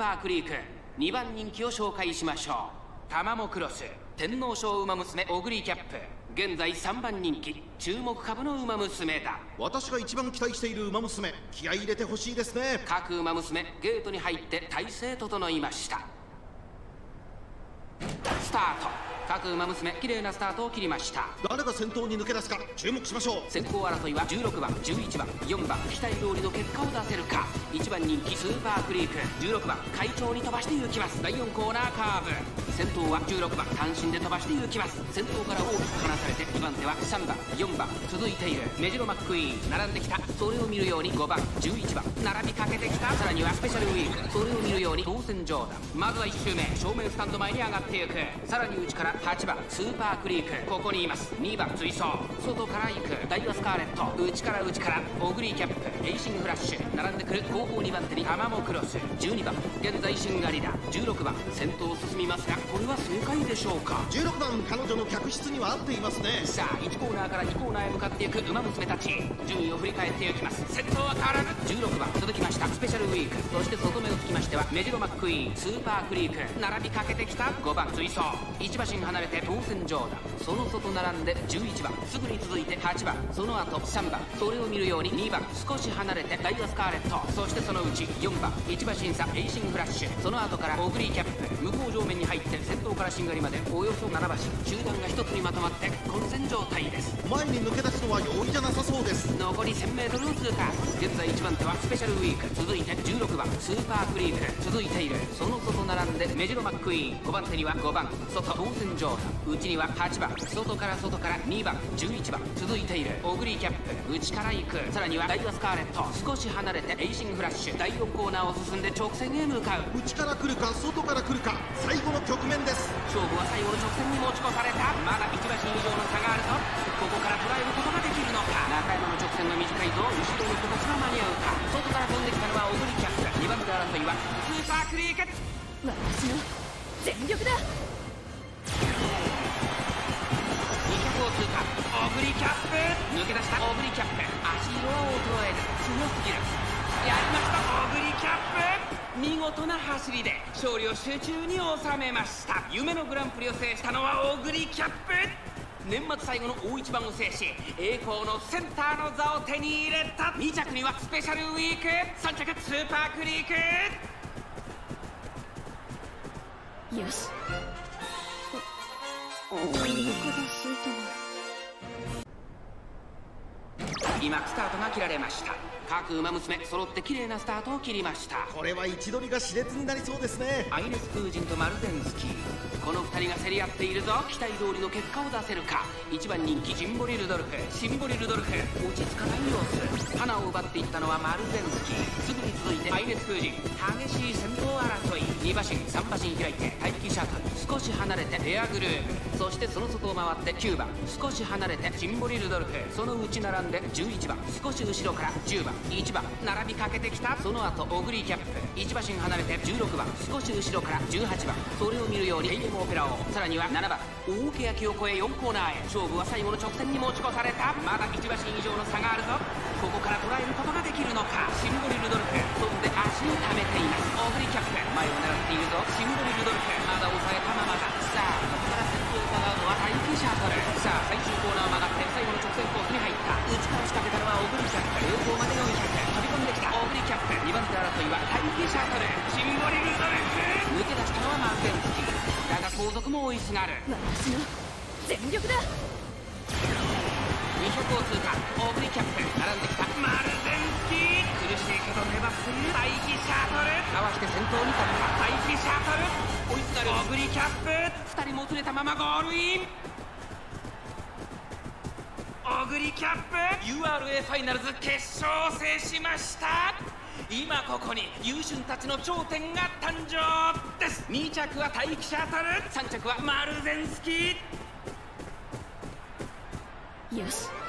パークリーク2番人気を紹介しましょう。タマモクロス天皇賞馬娘オグリーキャップ。現在3番人気。注目株の馬娘だ。私が一番期待している馬娘。気合い入れてほしいですね各馬娘ゲートに入って体勢整いました。スタート。各馬娘綺麗なスタートを切りました。誰が先頭に抜け出すか注目しましょう。先行争いは16番11番4番。期待通りの結果を出せるか1番人気スーパークリーク。16番会長に飛ばして行きます。第4コーナーカーブ。先頭は16番単身で飛ばして行きます。先頭から大きく離されて2番手は3番4番続いている。メジロマックイーン。並んできた。それを見るように5番11番並びかけてきた。さらにはスペシャルウィーク。それを見るように当選上段。まずは1周目。正面スタンド前に上がっていく。さらに内から8番スーパークリーク。ここにいます。2番追走。外から行く。ダイワスカーレット。内から内からオグリーキャップエイシングフラッシュ。並んでくる後方2番手にタマモクロス。12番現在シンガリラ。16番先頭を進みますがこれは正解でしょうか？16番彼女の客室には合っていますね。さあ1コーナーから2コーナーへ向かっていく馬娘たち。順位を振り返っていきます。先頭は変わらず16番続きました。スペシャルウィーク。そして外目をつきましてはメジロマックイーン。スーパークリーク。並びかけてきた。5番追走。1馬身離れて当選上段その外並んで11番。すぐに続いて8番その後3番それを見るように2番少し離れてダイヤスカーレット。そしてそのうち4番1馬審査エイシングフラッシュ。その後からオグリーキャップ。向こう上面に入って先頭からしんがりまでおよそ7馬身。集団が1つにまとまって混戦状態です。前に抜け出すのは容易じゃなさそうです。残り 1000m を通過。現在1番手はスペシャルウィーク。続いて16番スーパークリーク続いている。その外並んでメジロマックイーン。5番手には5番外。当選上段内には8番外から外から2番11番。続いているオグリーキャップ内から行く。さらにはダイワスカーレット。少し離れてエイシングフラッシュ。第4コーナーを進んで直線へ向かう。内から来るか外から来るか。最後の局面です。勝負は最後の直線に持ち越された。まだ1馬身以上の差があるぞ。ここから捉えることができるのか。中山の直線の短いぞ後ろの人たちは間に合うか。外から飛んできたのはオグリキャップ。2番手争いはスーパークリーク。私の全力だオグリキャップ抜け出したオグリキャップ足色は衰える強すぎるやりましたオグリキャップ見事な走りで勝利を集中に収めました。夢のグランプリを制したのはオグリキャップ年末最後の大一番を制し栄光のセンターの座を手に入れた。2着にはスペシャルウィーク。3着スーパークリーク。よし。おお横出し今スタートが切られました。各馬娘揃って綺麗なスタートを切りました。これは位置取りが熾烈になりそうですね。アイネス・プージンとマルゼンスキー。この2人が競り合っているぞ。期待通りの結果を出せるか。1番人気シンボリ・ルドルフ。シンボリ・ルドルフ。落ち着かない様子。花を奪っていったのはマルゼンスキー。すぐに続いてアイネス・プージン激しい先頭争い2馬身3馬身開いて待機シャトル少し離れてペアグルーブそしてその外を回って9番少し離れてシンボリ・ルドルフ。その内並んで11番少し後ろから10番。1番並びかけてきた。その後オグリーキャップ。1馬身離れて16番少し後ろから18番。それを見るようにヘイレムオペラをさらには7番。大けやきを越え4コーナーへ。勝負は最後の直線に持ち越された。まだ1馬身以上の差があるぞ。ここから捉えることができるのか。シンボリ・ルドルフ。足を溜めていますオグリキャップ前を狙っているぞシンボリ・ルドルフまだ抑えたままださあここから先頭を伺うのは待機シャトルさあ最終コーナーを曲がって最後の直線コースに入った内から仕掛けたのはオグリキャップ両方まで400飛び込んできたオグリキャップ2番手争いは待機シャトルシンボリ・ルドルフ抜け出したのはマルゼンスキーだが後続も追いすがる私の全力だ。200を通過。オグリキャップ。並んできた。マルゼンスキーいけど粘って待機シャトル。かわして先頭に立った待機シャトル。追いすがるオグリキャップ。2人もつれたままゴールイン。オグリキャップ。URA ファイナルズ決勝を制しました。今ここに優秀たちの頂点が誕生です。2着は待機シャトル。3着はマルゼンスキー。よし。